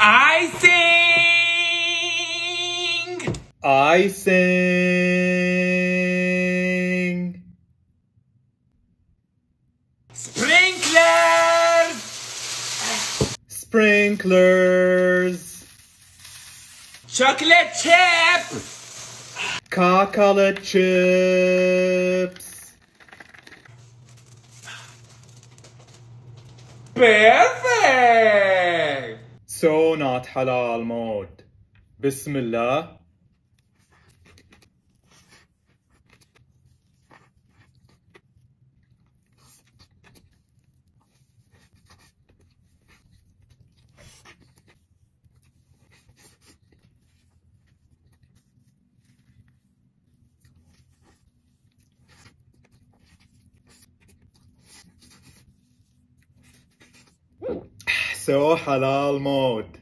I sing. I sing. Sprinklers. Sprinklers. Chocolate chip. Chocolate chips. Perfect. سو نوت حلال مود بسم الله Woo! سواح على الموت